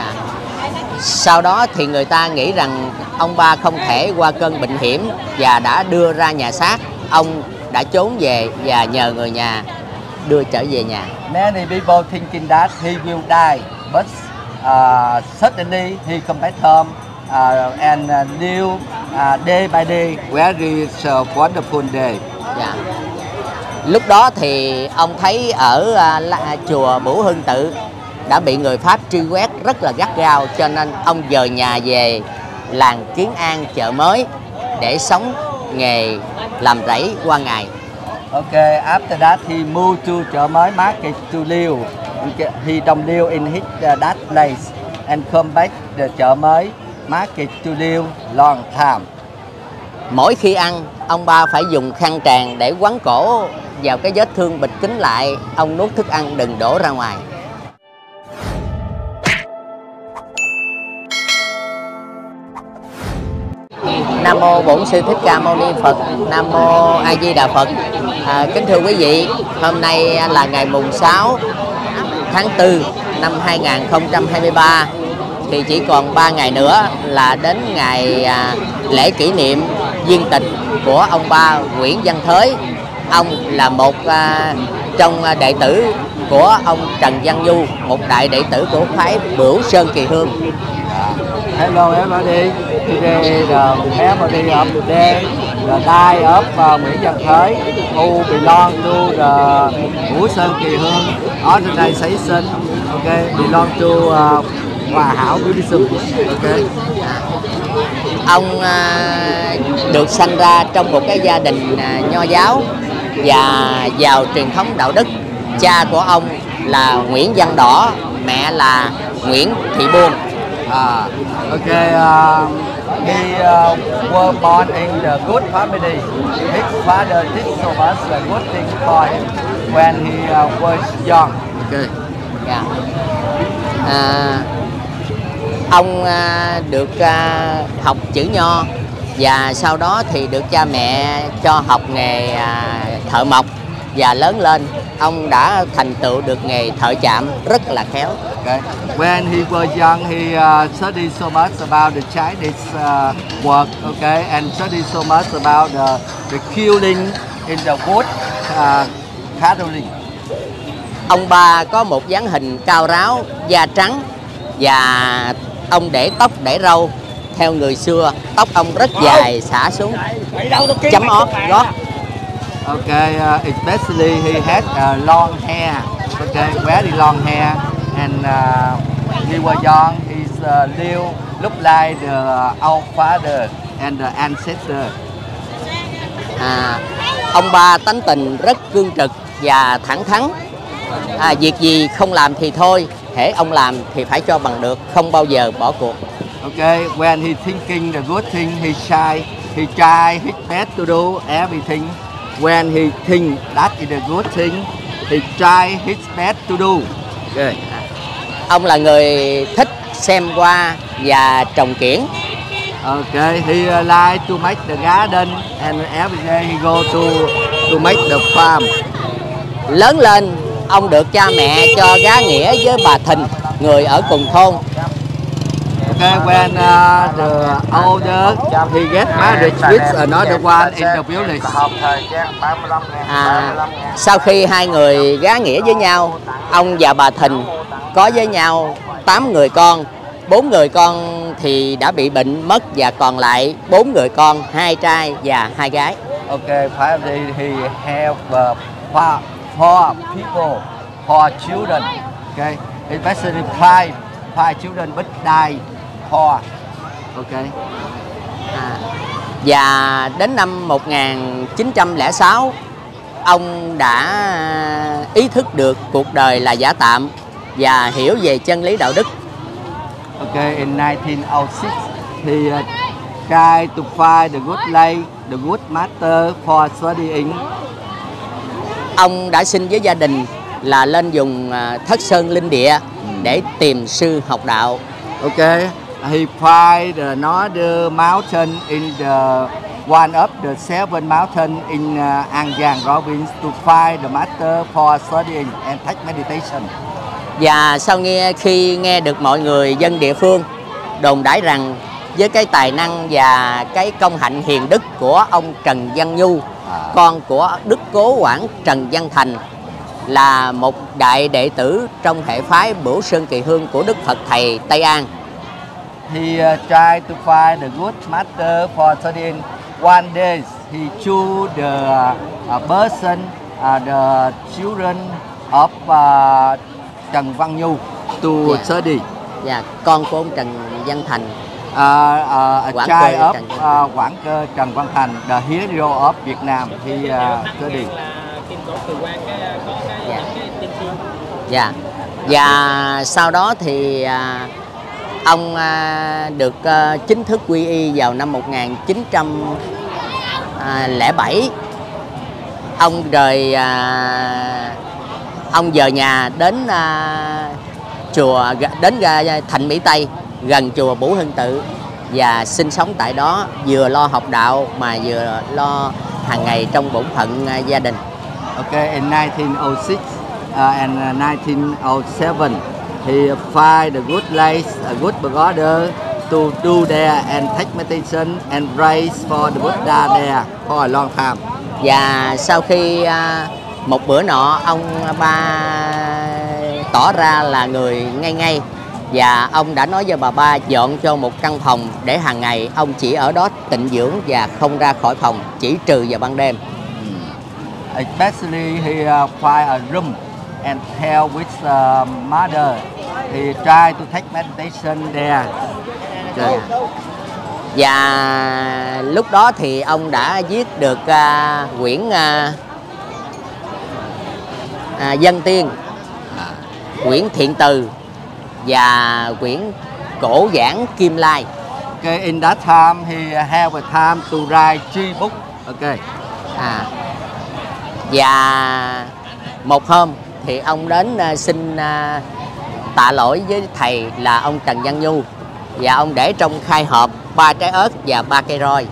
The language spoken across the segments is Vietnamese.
Dạ. Sau đó thì người ta nghĩ rằng ông ba không thể qua cơn bệnh hiểm và đã đưa ra nhà xác. Ông đã trốn về và nhờ người nhà đưa trở về nhà. Many people thinking that he will die, but uh, suddenly he come back home uh, and uh, live uh, day by day. Very uh, wonderful day. Dạ. Lúc đó thì ông thấy ở la- chùa Bửu Hưng Tự đã bị người Pháp truy quét rất là gắt gao cho nên ông dời nhà về làng Kiến An chợ mới để sống nghề làm rẫy qua ngày. Okay, after that he moved to chợ mới market to. Okay, He don't live in his uh, that place and come back the chợ mới market to live long time. Mỗi khi ăn, ông ba phải dùng khăn tràn để quấn cổ vào cái vết thương bịt kín lại, ông nuốt thức ăn đừng đổ ra ngoài. Mô Bổn Sư Thích Ca Mâu Ni Phật. Nam mô A Di Đà Phật. À, kính thưa quý vị, hôm nay là ngày mùng 6 tháng 4 năm 2023 thì chỉ còn 3 ngày nữa là đến ngày à, lễ kỷ niệm viên tịch của ông ba Nguyễn Văn Thới. Ông là một à, trong à, đệ tử của ông Trần Văn Du, một đại đệ tử của phái Bửu Sơn Kỳ Hương. Hello everybody. Today the everybody of today the die of uh, Nguyễn Văn Thới who belong to the Vũ Sơn Kỳ Hương organization. Okay, belong to uh, Hòa Hảo Buddhism. Okay. ông à, được sanh ra trong một cái gia đình à, nho giáo và giàu truyền thống đạo đức cha của ông là Nguyễn Văn Đỏ mẹ là Nguyễn Thị Buôn Ah, okay. Um, he uh, was born in the good family. His father did so much uh, good thing for him when he uh, was young. Okay. Dạ. à, ông à, được à, học chữ nho và sau đó thì được cha mẹ cho học nghề à, thợ mộc và lớn lên ông đã thành tựu được nghề thợ chạm rất là khéo Okay. When he was young, he uh, studied so much about the Chinese uh, work. Okay, and studied so much about the, the killing in the wood uh, cutlery. ông ba có một dáng hình cao ráo da trắng và ông để tóc để râu theo người xưa tóc ông rất dài xả xuống chấm ót gót Okay, uh, especially he had uh, long hair. Okay, very long hair, and uh, he was young. He's uh, little, look like the uh, our father and the ancestor. à, ông ba tánh tình rất cương trực và thẳng thắn à, việc gì không làm thì thôi hễ ông làm thì phải cho bằng được không bao giờ bỏ cuộc Okay, when he thinking the good thing, he try, he try his best to do everything. When he think that is a good thing, he try his best to do. Okay. ông là người thích xem hoa và trồng kiển Okay, he uh, like to make the garden and every day he go to to make the farm. lớn lên ông được cha mẹ cho gá nghĩa với bà Thình người ở cùng thôn Okay, when uh, the older he get married with another one in the village. à, sau khi hai người gá nghĩa với nhau ông và bà Thình có với nhau 8 người con bốn người con thì đã bị bệnh mất và còn lại bốn người con hai trai và hai gái Okay, finally he have uh, four, four people, four children. Okay, especially five, five children but die four. Okay. à, và đến năm 1906 ông đã ý thức được cuộc đời là giả tạm và hiểu về chân lý đạo đức Okay, in 1906 he uh, tried to find the good life, the good master for studying. ông đã xin với gia đình là lên dùng à, thất sơn linh địa để tìm sư học đạo Okay, he find another mountain in the one of the seven mountain in uh, An Giang province to find the master for studying and take meditation. Và sau nghe khi nghe được mọi người dân địa phương đồn đãi rằng với cái tài năng và cái công hạnh hiền đức của ông Trần Văn Nhu, À. con của Đức Cố Quảng Trần Văn Thành là một đại đệ tử trong hệ phái Bửu Sơn Kỳ Hương của Đức Phật Thầy Tây An. He uh, tried to find a good master for studying. One day he chose the uh, person, uh, the children of uh, Trần Văn Nhu to Yeah. study. Và con của ông Trần Văn Thành Uh, uh, a Quảng child Cơ of Trần Văn uh, Quảng Cơ Trần Văn Thành, the hero of Việt Nam. He uh, study. Dạ. thiên Dạ. Và sau đó thì à, ông à, được à, chính thức quy y vào năm 1907. À, ông rời ông dời nhà đến chùa đến ra Thành Mỹ Tây gần chùa Bửu Hưng Tự và sinh sống tại đó vừa lo học đạo mà vừa lo hàng ngày trong bổn phận gia đình. Okay, in 1906 uh, and uh, 1907, he find a good place, a good pagoda to do there and take meditation and praise for the Buddha there. For a long time. và sau khi à, một bữa nọ ông ba tỏ ra là người ngay ngay. Và ông đã nói với bà ba dọn cho một căn phòng để hàng ngày ông chỉ ở đó tịnh dưỡng và không ra khỏi phòng chỉ trừ vào ban đêm. Especially he uh, find a room and tell with uh, mother. He try to take meditation there. Okay. và lúc đó thì ông đã viết được à, quyển à, à, dân tiên quyển thiện từ và quyển cổ giảng kim lai Okay, in that time he have a time to write three book. Okay. à và một hôm thì ông đến à, xin à, tạ lỗi với thầy là ông Trần Văn Nhu và ông để trong khai hộp ba trái ớt và ba cây roi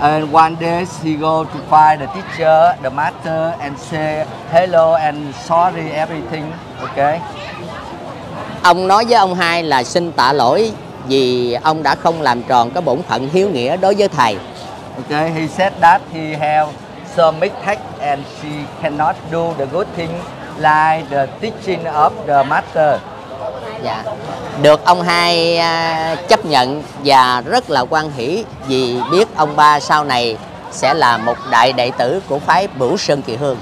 And one day he go to find the teacher, the master, and say hello and sorry everything. Okay. ông nói với ông hai là xin tạ lỗi vì ông đã không làm tròn cái bổn phận hiếu nghĩa đối với thầy Okay. He said that he have some mistake and she cannot do the good thing like the teaching of the master. Dạ. Được ông hai à, chấp nhận và rất là quan hỷ vì biết ông ba sau này sẽ là một đại đệ tử của phái Bửu Sơn Kỳ Hương.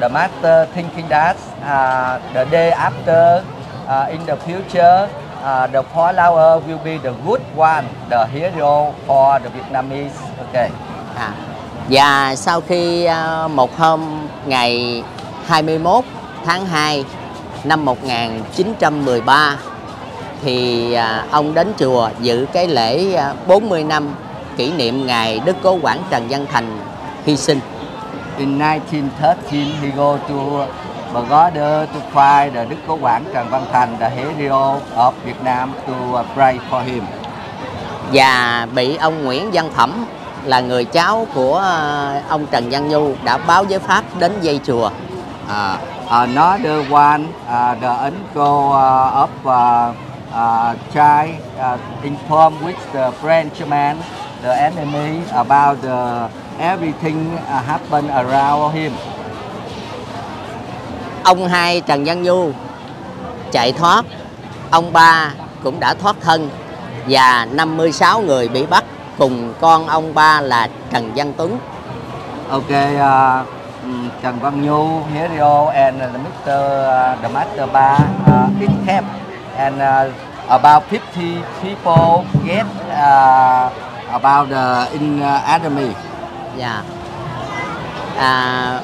The master thinking that uh, the day after, uh, in the future, uh, the follower will be the good one, the hero for the Vietnamese. Okay. À. Và sau khi à, một hôm ngày 21 tháng 2 năm 1913 thì à, ông đến chùa dự cái lễ à, 40 năm kỷ niệm ngày Đức Cố Quảng Trần Văn Thành hy sinh. In 1913, he go to Pagoda to find the Đức Cố Quảng Trần Văn Thành, the hero of Vietnam, to uh, pray for him. và bị ông Nguyễn Văn Thẩm là người cháu của à, ông Trần Văn Nhu đã báo với Pháp đến dây chùa. Uh, another one, uh, the uncle uh, of uh, uh, child uh, informed with the Frenchman, the enemy, about the everything uh, happen around him. ông hai Trần Văn Nhu chạy thoát. Ông ba cũng đã thoát thân và 56 người bị bắt cùng con ông ba là Trần Văn Tuấn Okay, uh, Trần Văn Nhu, hero, and Mr. Uh, the Master Ba uh, it kept, and uh, about 50 people get uh, about the in uh, enemy. Dạ. À,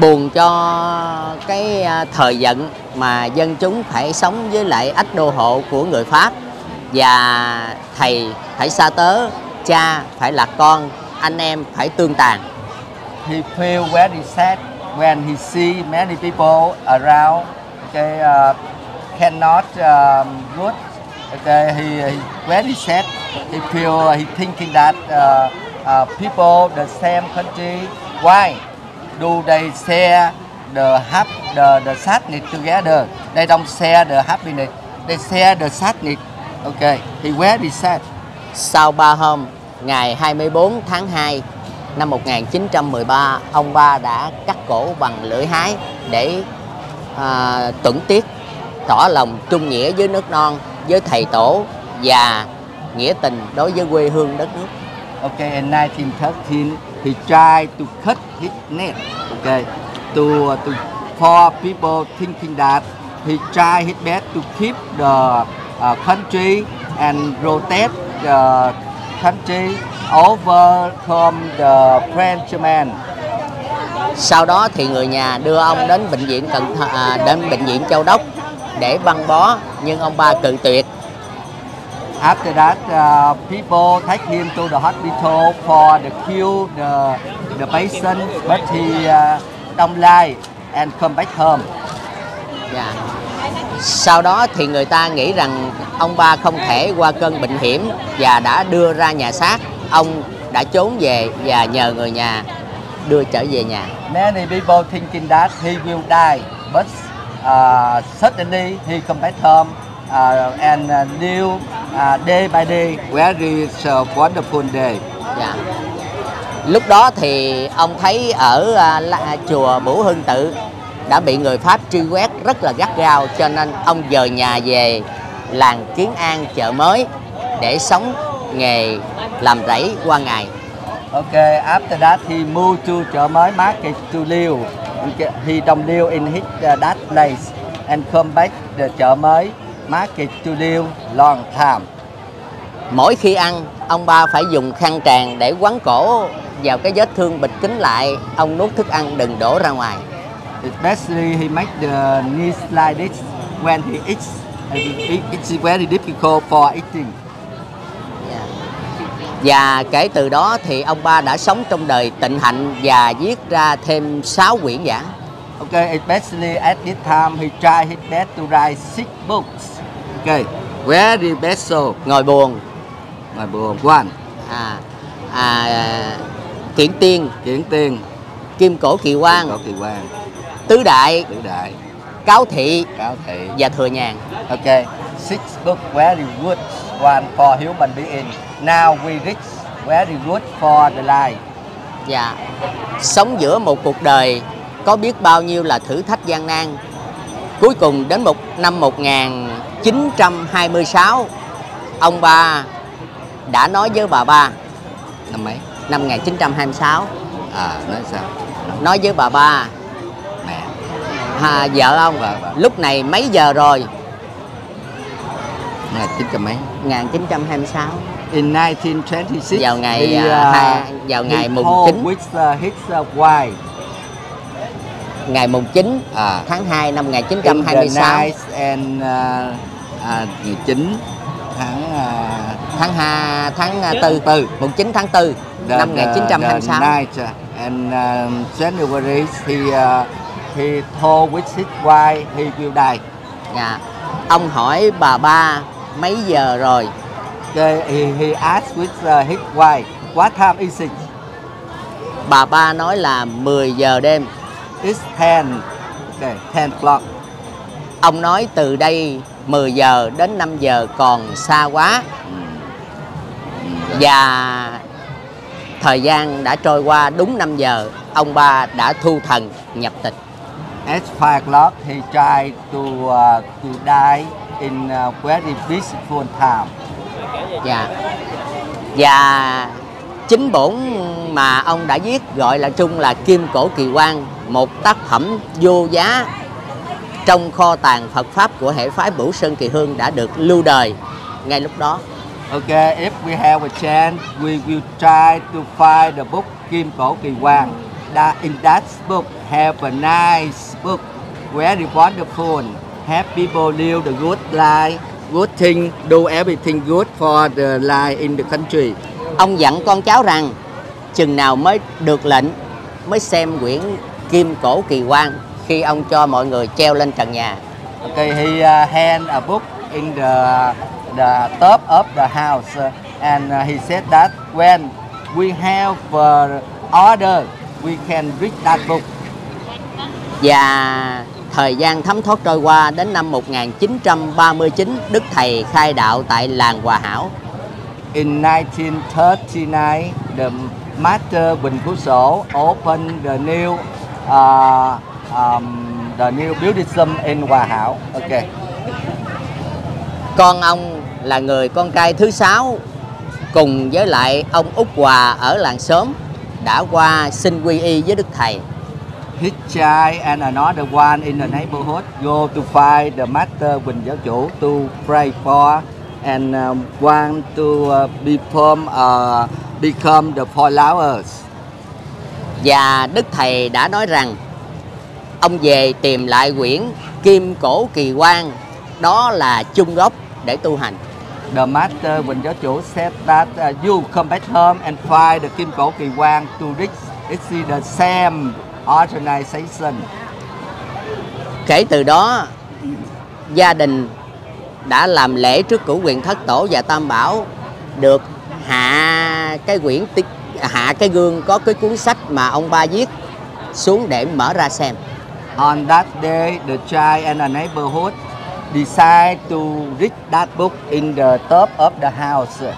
buồn cho cái à, thời giận mà dân chúng phải sống với lại ách đô hộ của người Pháp và thầy phải xa tớ, cha phải là con, anh em phải tương tàn. He feel very sad when he see many people around. Okay, uh, cannot um, good. Okay, he, he very sad. He feel uh, he thinking that uh, uh, people the same country. Why do they share the happy the the sadness together. They don't share the happiness. They share the sadness. Okay. He very sad. Sau 3 hôm, ngày 24 tháng 2 năm 1913, ông ba đã cắt cổ bằng lưỡi hái để à, tuẫn tiết tỏ lòng trung nghĩa với nước non, với thầy tổ và nghĩa tình đối với quê hương đất nước. Okay, in 1913, he tried to cut his neck. Okay, to to for people thinking that he tried his best to keep the uh, country and rotate the country over from the Frenchman. Sau đó thì người nhà đưa ông đến bệnh viện Cần Thơ, à, đến bệnh viện Châu Đốc để băng bó nhưng ông ba cự tuyệt. After that, uh, people take him to the hospital for the cure the the patient, but he uh, don't like and come back home. Yeah. Sau đó thì người ta nghĩ rằng ông ba không thể qua cơn bệnh hiểm và đã đưa ra nhà xác. Ông đã trốn về và nhờ người nhà đưa trở về nhà. Many people thinking that he will die, but uh, suddenly he come back home uh, and uh, live uh, day by day. Very uh, wonderful day. Dạ. Lúc đó thì ông thấy ở la- chùa Bửu Hưng Tự đã bị người Pháp truy quét rất là gắt gao cho nên ông dời nhà về làng Kiến An chợ mới để sống nghề làm rẫy qua ngày. Okay, after that he moved to chợ mới market to. Okay, He don't live in his uh, that place and come back the chợ mới market to live long time. Mỗi khi ăn, ông ba phải dùng khăn tràn để quấn cổ vào cái vết thương bịt kín lại, ông nuốt thức ăn đừng đổ ra ngoài. Especially he make the knees like this when he eats. It- It's very difficult for eating. Và kể từ đó thì ông ba đã sống trong đời tịnh hạnh và viết ra thêm 6 quyển giảng. Okay, especially at this time he tried his best to write six books. Okay, very best so. Ngồi buồn, My book one, à, à, kiện tiên, Kiến Tiên, kim cổ kỳ quan, Cổ Kỳ Quan, tứ đại, Tử Đại, cáo thị Cáo Thị. và thừa nhàn. Okay, six book very good one for human being. Now we reach very good for the life. Dạ. Sống giữa một cuộc đời có biết bao nhiêu là thử thách gian nan. Cuối cùng đến một năm 1926, ông ba đã nói với bà ba Năm mấy? năm 1926 À, nói sao? nói với bà ba. À, vợ ông Vâng, vâng. lúc này mấy giờ rồi Ngày chín trăm mấy? 1926 In 1926, Vào ngày, he, à, hai- vào ngày he mùng told chín. with uh, his uh, wife ngày mùng 9 à, tháng 2 năm in the 1926 and uh, à, ngày 9 tháng uh, tháng 2 tháng à, Tư. 4 Tư. mùng 9 tháng 4 the, năm the, 1926 the night uh, and um, January he uh, he told with his wife he will die. Dạ. Ông hỏi bà ba mấy giờ rồi Okay, he, he asked with uh, his wife, what time is it? Bà ba nói là 10 giờ đêm It's 10. Okay, 10 o'clock. Ông nói từ đây 10 giờ đến 5 giờ còn xa quá Và thời gian đã trôi qua đúng 5 giờ Ông ba đã thu thần nhập tịch At 5 o'clock, he tried to uh, to die in a very peaceful time. Dạ. Và chính bổn mà ông đã viết gọi là chung là Kim Cổ Kỳ Quan, một tác phẩm vô giá trong kho tàng Phật pháp của hệ phái Bửu Sơn Kỳ Hương đã được lưu đời ngay lúc đó. Okay, if we have a chance, we will try to find the book Kim Cổ Kỳ Hoàng. That in that book have a nice book, very wonderful. Have people live the good life, good thing, do everything good for the life in the country. Ông dặn con cháu rằng chừng nào mới được lệnh mới xem quyển Kim Cổ Kỳ Quan khi ông cho mọi người treo lên trần nhà. Okay, he uh, hand a book in the the top of the house, uh, and uh, he said that when we have uh, order, we can read that book. Và thời gian thấm thoát trôi qua đến năm 1939, Đức Thầy khai đạo tại làng Hòa Hảo. In 1939, the Master Bình Phú Sổ opened the new uh, um, the new Buddhism in Hòa Hảo. Okay. Con ông là người con trai thứ sáu cùng với lại ông Út Hòa ở làng xóm đã qua xin quy y với Đức Thầy. His child and another one in the neighborhood go to find the Master Bình Giáo Chủ to pray for and um, want to uh, become uh, become the followers. Và Đức Thầy đã nói rằng ông về tìm lại quyển Kim Cổ Kỳ Quan đó là chung gốc để tu hành. The Master Bình Giáo Chủ said that uh, you come back home and find the Kim Cổ Kỳ Quan to reach it's the same organization. Kể từ đó gia đình đã làm lễ trước cửu quyền thất tổ và tam bảo được hạ cái quyển hạ cái gương có cái cuốn sách mà ông ba viết xuống để mở ra xem. On that day, the child and the neighborhood decide to read that book in the top of the house.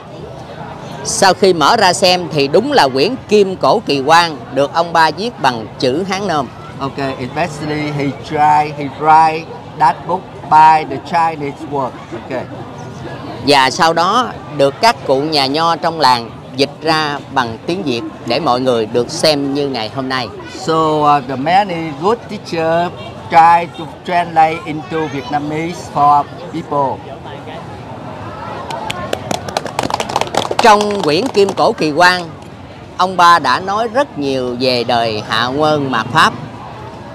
Sau khi mở ra xem thì đúng là quyển Kim Cổ Kỳ Quan được ông ba viết bằng chữ Hán Nôm. Okay, especially he try he write that book by the Chinese word. Okay. Và sau đó được các cụ nhà nho trong làng dịch ra bằng tiếng Việt để mọi người được xem như ngày hôm nay. So uh, the many good teacher try to translate into Vietnamese for people. Trong quyển Kim Cổ Kỳ Quan, ông ba đã nói rất nhiều về đời Hạ Nguyên Mạt Pháp.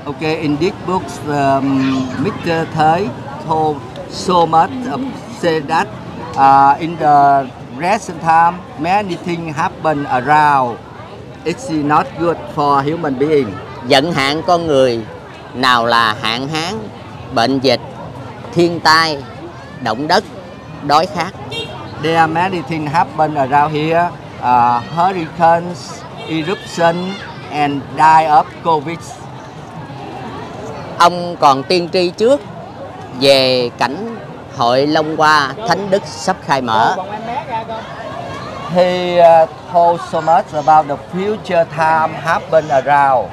Okay, in this book, um, Mr. Thới told so much of say that uh, in the recent time, many things happen around. It's not good for human being. Giận hạn con người nào là hạn hán, bệnh dịch, thiên tai, động đất, đói khát. There are many things happen around here, uh, hurricanes, eruption, and die of COVID. Ông còn tiên tri trước về cảnh hội Long Hoa Thánh Đức sắp khai mở. He uh, told so much about the future time happen around.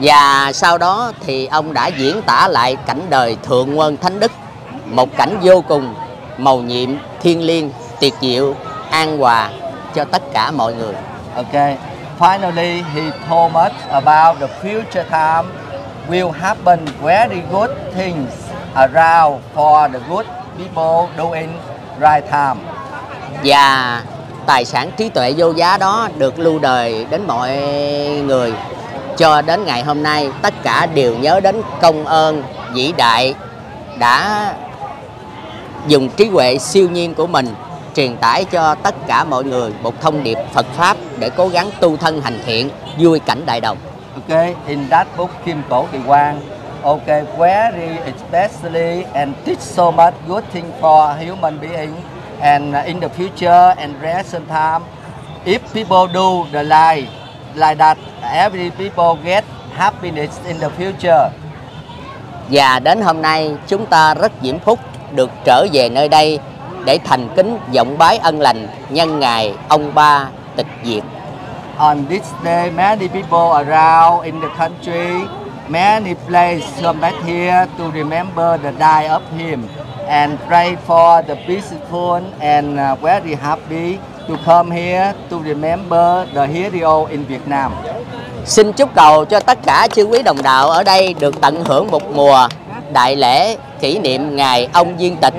Và sau đó thì ông đã diễn tả lại cảnh đời Thượng Quân Thánh Đức, một cảnh vô cùng màu nhiệm, thiên liêng, tuyệt diệu, an hòa cho tất cả mọi người. Okay. Finally, he told us about the future time will happen very good things around for the good people doing right time. Và tài sản trí tuệ vô giá đó được lưu đời đến mọi người cho đến ngày hôm nay tất cả đều nhớ đến công ơn vĩ đại đã dùng trí huệ siêu nhiên của mình truyền tải cho tất cả mọi người một thông điệp Phật pháp để cố gắng tu thân hành thiện vui cảnh đại đồng. Okay, in that book Kim Cổ Kỳ Quan, okay, very especially and teach so much good thing for human being and in the future and present time, if people do the life like that, every people get happiness in the future. Và đến hôm nay chúng ta rất diễm phúc được trở về nơi đây để thành kính vọng bái ân lành nhân ngày ông ba tịch diệt. On this day, many people around in the country, many places come back here to remember the die of him and pray for the peaceful and uh, very happy to come here to remember the hero in Vietnam. Xin chúc cầu cho tất cả chư quý đồng đạo ở đây được tận hưởng một mùa đại lễ kỷ niệm ngày ông viên tịch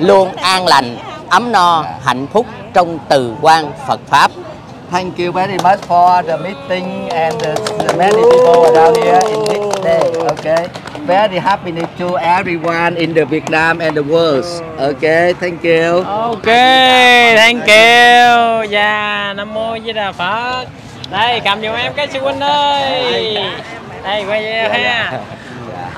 luôn an lành, ấm no, hạnh phúc trong từ quan Phật Pháp. Thank you very much for the meeting and the, the many people around here in this day. Okay, very happy to everyone in the Vietnam and the world. Okay, thank you. Ok, thank you. Dạ, Nam Mô Di Đà Phật. Đây, cầm giùm em cái sư huynh ơi. Đây, quay ha.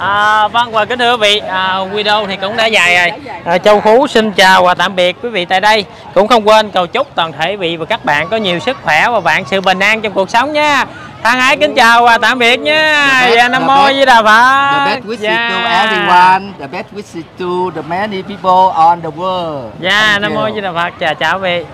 À, vâng và kính thưa quý vị, à, video thì cũng đã dài rồi. À, Châu Phú xin chào và tạm biệt quý vị tại đây. Cũng không quên cầu chúc toàn thể quý vị và các bạn có nhiều sức khỏe và vạn sự bình an trong cuộc sống nha. Thân ái kính chào và tạm biệt best- Dạ Nam mô Di Đà Phật. The best wishes Dạ. to everyone. The best wishes to the many people on the world. Dạ Nam mô. Di Đà Phật. Chào chào quý vị.